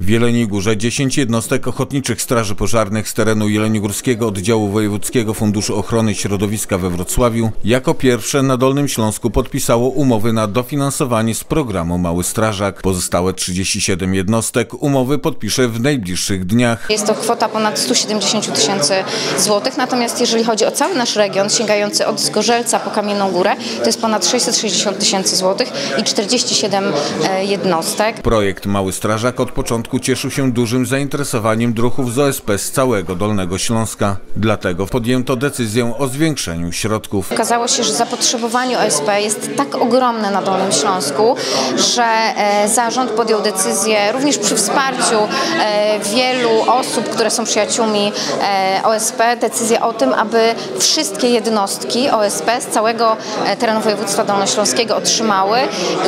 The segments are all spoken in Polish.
W Jeleniej Górze 10 jednostek ochotniczych straży pożarnych z terenu Jeleniogórskiego Oddziału Wojewódzkiego Funduszu Ochrony Środowiska we Wrocławiu jako pierwsze na Dolnym Śląsku podpisało umowy na dofinansowanie z programu Mały Strażak. Pozostałe 37 jednostek umowy podpisze w najbliższych dniach. Jest to kwota ponad 170 tysięcy złotych, natomiast jeżeli chodzi o cały nasz region, sięgający od Zgorzelca po Kamienną Górę, to jest ponad 660 tysięcy złotych i 47 e, jednostek. Projekt Mały Strażak od początku cieszył się dużym zainteresowaniem druhów z OSP z całego Dolnego Śląska. Dlatego podjęto decyzję o zwiększeniu środków. Okazało się, że zapotrzebowanie OSP jest tak ogromne na Dolnym Śląsku, że e, zarząd podjął decyzję, również przy wsparciu e, wielu osób, które są przyjaciółmi e, OSP, decyzję o tym, aby wszystkie jednostki OSP z całego terenu województwa dolnośląskiego otrzymały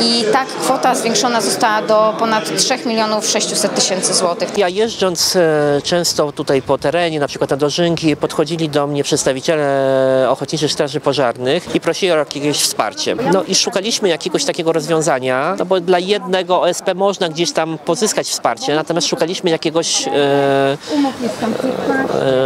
i tak kwota zwiększona została do ponad 3 milionów 600 tysięcy złotych. Ja jeżdżąc e, często tutaj po terenie, na przykład na Dożynki, podchodzili do mnie przedstawiciele Ochotniczych Straży Pożarnych i prosili o jakieś wsparcie. No i szukaliśmy jakiegoś takiego rozwiązania, no bo dla jednego OSP można gdzieś tam pozyskać wsparcie, natomiast szukaliśmy jakiegoś, e,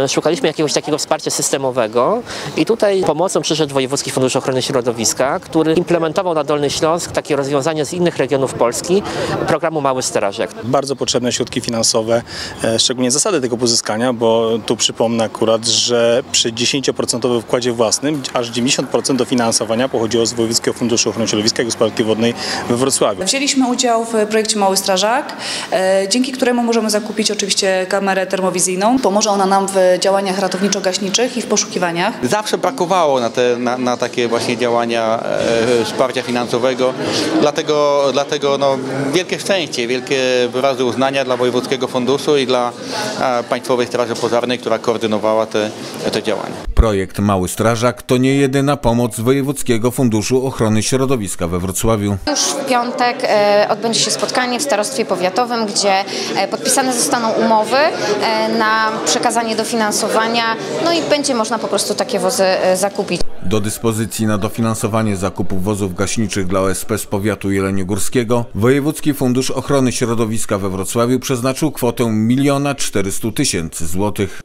e, szukaliśmy jakiegoś takiego wsparcia systemowego i tutaj pomocą przyszedł Wojewódzki Fundusz Ochrony Środowiska, który implementował na Dolny Śląsk takie rozwiązania z innych regionów Polski programu Mały Strażak. bardzo potrzebne środki finansowe, e, szczególnie zasady tego pozyskania, bo tu przypomnę akurat, że przy 10% wkładzie własnym aż 90% dofinansowania pochodziło z Wojewódzkiego Funduszu Ochrony Środowiska i Gospodarki Wodnej we Wrocławiu. Wzięliśmy udział w projekcie Mały Strażak, e, dzięki któremu możemy zakupić oczywiście kamerę termowizyjną. Pomoże ona nam w działaniach ratowniczo-gaśniczych i w poszukiwaniach. Zawsze brakowało na, te, na, na takie właśnie działania e, wsparcia finansowego, dlatego, dlatego no, wielkie szczęście, wielkie wyrazy uznania dla Wojewódzkiego Funduszu i dla e, Państwowej Straży Pożarnej, która koordynowała te, te działania. Projekt Mały Strażak to nie jedyna pomoc Wojewódzkiego Funduszu Ochrony Środowiska we Wrocławiu. Już w piątek e, odbędzie się spotkanie w starostwie powiatowym, gdzie e, podpisane zostaną umowy na przekazanie dofinansowania, no i będzie można po prostu takie wozy zakupić. Do dyspozycji na dofinansowanie zakupu wozów gaśniczych dla OSP z powiatu jeleniogórskiego Wojewódzki Fundusz Ochrony Środowiska we Wrocławiu przeznaczył kwotę 1 400 tysięcy złotych.